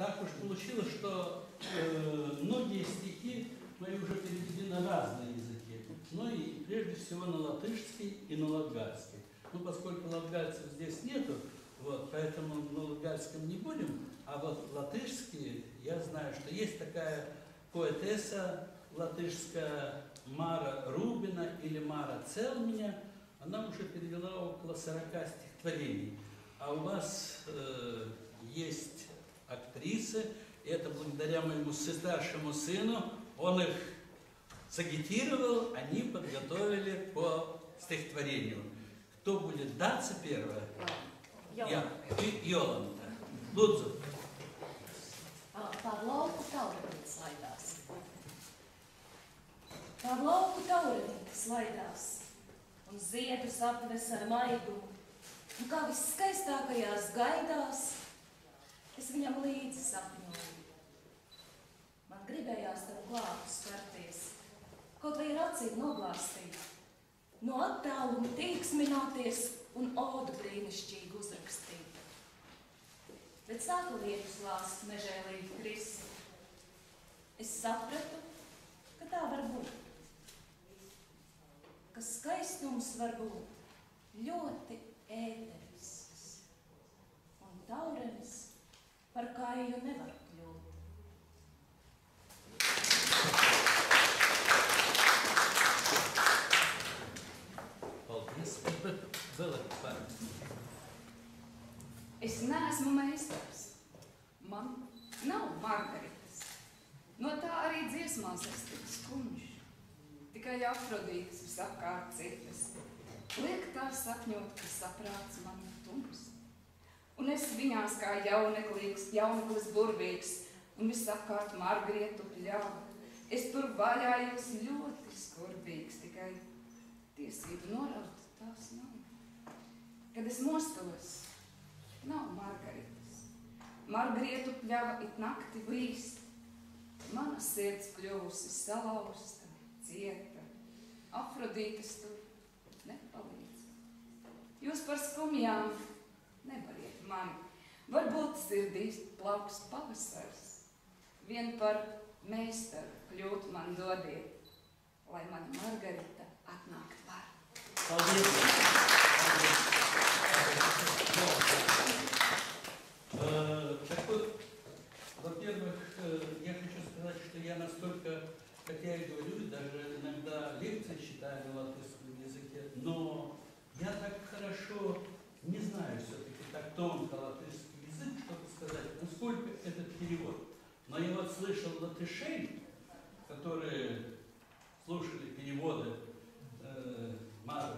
так уж получилось, что э, многие стихи мои уже переведены на разные языки. Ну и прежде всего на латышский и на латгальский. Ну, поскольку латгальцев здесь нету, вот, поэтому на латгальском не будем, а вот латышский, я знаю, что есть такая поэтесса латышская Мара Рубина или Мара Целменя, она уже перевела около 40 стихотворений. А у вас э, есть актрисы, и это благодаря моему старшему сыну, он их сагитировал, они подготовили по стихотворению. Кто будет даться первое? Я. И Йоланта. Лудзу. Tauriņš slaidās. Par lauku tauriņš slaidās. Un ziedus apves ar maigu. Un kā viskaistākajās gaidās, es viņam līdzi sapņoju. Man gribējās tev klātu skarties, kaut vai ar acīm noglāstīt, no attāluma tīksmināties un odu brīnišķīgi uzrakstīt. Bet sāku lietus lāst mežēlīgi krisi. Es sapratu, ka tā var būt. Ka skaistums var būt ļoti ēterisks. Un taurenis par kāju nevar kļūt. Paldies. Vēl par. Es neesmu meistars. Man nav margaritas. No tā arī dziesmās es tik skumjš. Tikai afrodītas visapkārt citas. Liek tā sapņot, ka saprāts man tums. Un es viņās kā jauneklīgs, jauneklis burvīgs un visapkārt margarietu pļauju. Es tur vaļājos ļoti skurbīgs, tikai tiesību noraut tās nav. Kad es mostos, nav margaritas. Margarietu pļava it nakti vīst. Mana sirds kļuvusi salauzta, cieta. Afrodītas tur nepalīdz. Jūs par skumjām. Varbūt sirdīs plauks pavasars. Vien par meistaru kļūt man dodiet, lai man Margarita atnākt var. Paldies. Э, Так вот, во-первых, э, я хочу сказать, что я настолько, как я и говорю, даже иногда лекции читаю на латышском языке, но я так хорошо не знаю все-таки так тонко латышский слышал латышей, которые слушали переводы э, Мары